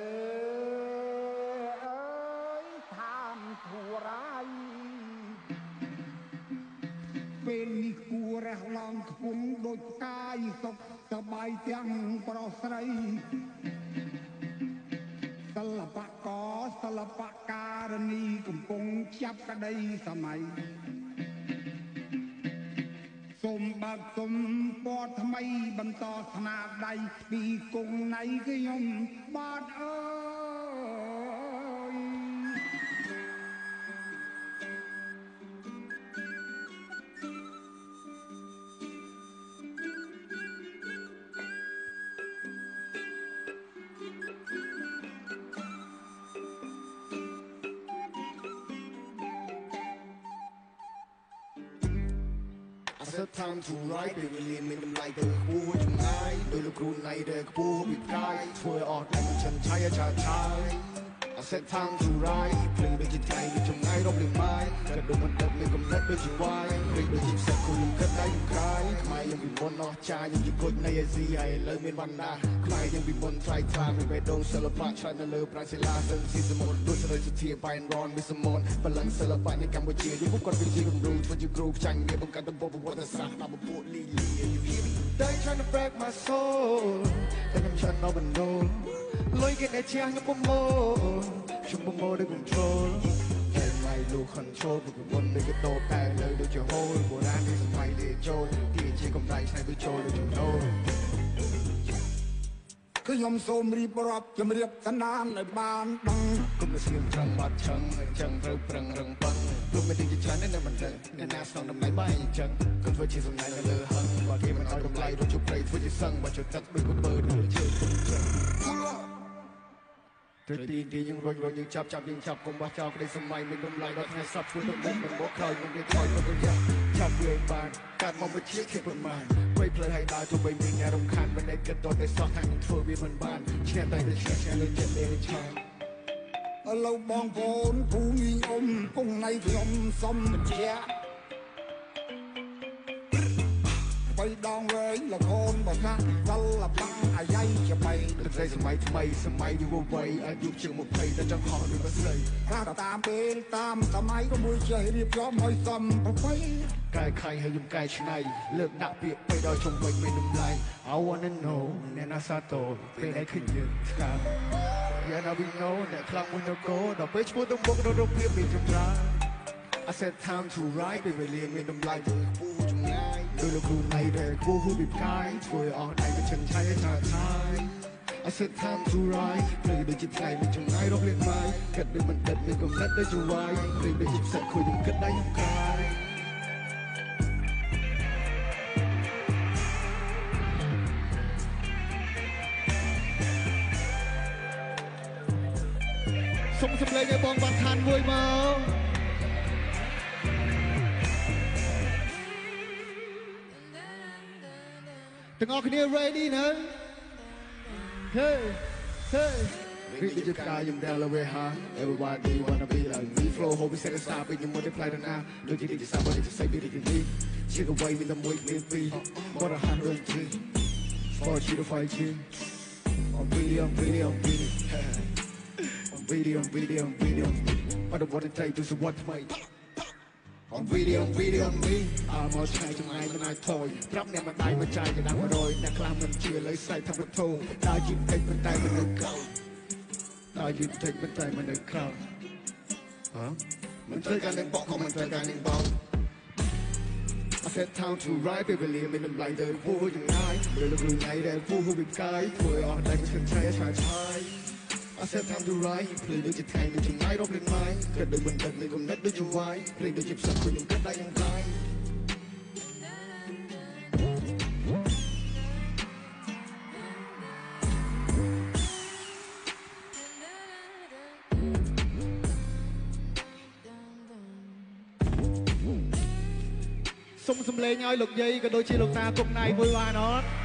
អើយថាមធូរ៉ៃពេលនេះគួររះឡើងខ្ពង់ដូចកាយសុខសបាយទាំងប្រុសស្រីសិល្បករសិល្បការិនីកំពុងចាប់ក្តីសម័យ សូមបើកសុំពណ៌ថ្មីបន្តស្នាដៃពីគង់ណៃខ្ញុំបាទអើយ I said time to ride ពេលវេលាមានតម្លៃទៅខ្ពស់ចម្ងាយដោយលោកគ្រូណៃដែលខ្ពស់ពីផ្កាយធ្វើអត់តែមិនចិនឆៃឆាឆាយ I said time to ride ភ្លេងដូចជាថ្ងៃដូចចម្ងាយរាប់លានម៉ាយក៏ដូចមិនដឹកមានកំណត់ដូចជាវាយភ្លេងដូចជាផ្សិតគូលំកិតដៃខ្ញុំក្រៃខ្មែរយើងពីមុនអស់ចាយើងជាគុជនៃអាស៊ីហើយឥឡូវមានវណ្ណាខ្មែរយើងពីមុនថ្លៃថ្លាមានបេះដូងសិល្បៈឆ្លាតនៅលើប្រាសិលាសិនស៊ីសមុទ្រដូចសេរីសុធាបែនរនវិសមនបលិនសិល្បៈនៃកម្ពុជាយើងពួកគាត់វិជាគំរូធ្វើជាគ្រូចាញ់វាបង្កើតតំបន់ប្រវត្តិសាស្ត្រដល់ពពួកលីលី you hear me they trying to break my soul តែខ្ញុំឆ្លងនៅបណ្ដូ លលុយគេតែជាខ្ញុំបំមោខ្ញុំបំមោដោយ control តែមិនលោក control ពីប្រពន្ធនៃកដោតែលើដូចជា hole បុរាណនៃសម័យលេចូលទីជាកំដៃឆ្នៃដូចចូលដូចចំណូលខ្ញុំសូមរៀបរាប់ជំរាបកណ្ដាលឲ្យបានដឹងគុំទៅស្ងៀមត្រង់បាត់ឆឹងអញ្ចឹងត្រូវប្រឹងរឹងបឹងលោកមិនទីជាច្រើននៅមិនដឹងអ្នកណាស្នងតម្លៃបាយអញ្ចឹងគុំធ្វើជាសំណាញ់នៅលើហឹងបើគេមិនឲ្យតម្លៃដូចជព្រៃធ្វើជាសឹងបើជួយទឹកដូចកបឺដូចជើងជើង ទៅទីទីយើងរុញរុញយើងចាប់ចាប់យើងចាប់កុំបោះចោលក្តីសម័យមានតម្លៃដល់ថ្ងៃសពធ្វើទៅមិនមិនមកក្រោយយើងវាថយទៅទៅយ៉ាចាប់វាបានកាត់មកវិជាគេប៉ុន្មានព្រៃផ្លូវឲ្យដើរទៅបីមានអ្នករំខានមិនដែលគិតដល់តែសោះថានឹងធ្វើវាមិនបានឈ្នះតែទៅឈ្នះឈ្នះលើចិត្តលេងឆានឥឡូវបងប្អូនភូមិអ៊ំគង់នៃខ្ញុំសុំបញ្ជាក់បីដងវែងលខូនបកាសិល្បៈអាយ៉ៃជា បីតន្ត្រីសម័យថ្មីសម័យយុវវ័យអាយុជាង20តែចង់ហោះដូចបស្រីថាតាមពេលតាមសម័យក៏មួយចេះរៀបចំឲ្យសមប្រពៃកាយខៃហើយខ្ញុំកាយឆ្នៃលើកដាក់ពាក្យបីដល់ជុំវិញមានតម្លៃ I wanna know អ្នកណាសាទរពេលឯឃើញយើងស្កា Yeah now we know អ្នកខ្លាំងមួយនៅកោដល់ពេលឈ្មោះទំបុកររភាពមានចម្រើន I said time to ride ពេលវេលាមានតម្លៃទៅខ្ពស់ចម្ងាយដោយលោកគ្រូណៃដែលខ្ពស់ហួសពីផ្កាយធ្វើអស់ដៃទៅចិនឆៃឆាឆាយ I said time to ride ព្រៃដូចជាថ្ងៃមានចម្ងាយរាប់លានម៉ាយគិតដូចមិនដិតមានកំណត់ដូចជាវាយព្រៃដូចជាផ្សិតខូចខ្ញុំគិតដៃខ្ញុំក្រៃសុំសម្លេងឲ្យបងបានឋានមួយមកទាំងអស់គ្នា ready ណា Hey hey រីកជាកាយខ្ញុំដែលលើហា Everybody wanna be like me flow hope we set a stop ពេលខ្ញុំមកទៅផ្លៃដល់ណាដូចជាទីសាប់ដូចជាសៃពីរីកនេះជាកវៃមានតែមួយមានពីរ What a hundred three for you to fight you on video on video on video on video on video on video អត់វត្តใจ ទៅសវត្តថ្មី on video on video on me អើមកឆ្ងាយចម្ងាយមិនអាចថយប្រាប់អ្នកមិនដៃមកចាយទៅដាក់100អ្នកខ្លះមិនជឿលើស្រែកថាប្រធោដើរជីវិតតិចប៉ុន្តែមិននៅក្រោយដើរជីវិតតិចប៉ុន្តែមិននៅក្រោយហ៎មិនត្រូវការនឹងបកក៏មិនត្រូវការនឹងបោក I said time to ride ពេលវេលាមានតម្លៃទៅពូយ៉ាងណាយលើលោកគ្រូណៃដែលពូ I said time to ride ភ្លេងដូចជាថ្ងៃដូចចម្ងាយរាប់លានម៉ាយគិតដូចមិនដឹកនៃគំនិតដូចជាវាយភ្លេងដូចជាផ្សិតខ្ញុំគិតដៃយ៉ាងក្រៃសុំសម្លេងឲ្យលោកយាយក៏ដូចជាលោកតាគុកណៃមួយបានអត់